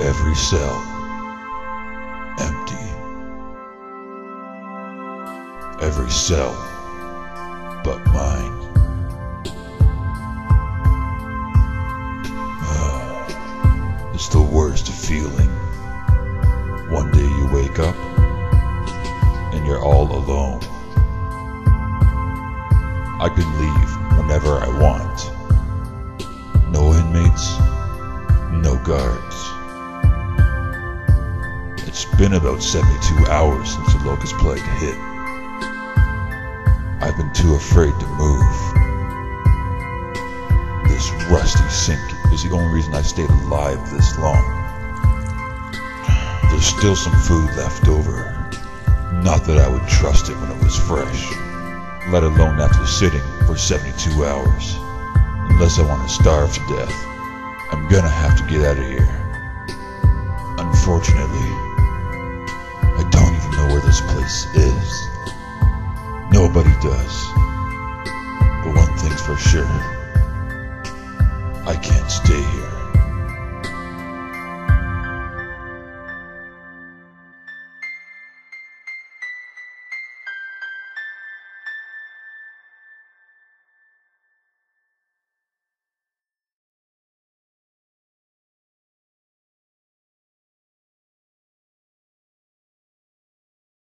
Every cell empty. Every cell but mine. Ah, It's the worst of feeling. One day you wake up and you're all alone. I can leave whenever I want. No inmates, no guards. Been about 72 hours since the locust plague hit. I've been too afraid to move. This rusty sink is the only reason I've stayed alive this long. There's still some food left over. Not that I would trust it when it was fresh, let alone after sitting for 72 hours. Unless I want to starve to death, I'm gonna have to get out of here. Unfortunately, this place is. Nobody does. But one thing's for sure.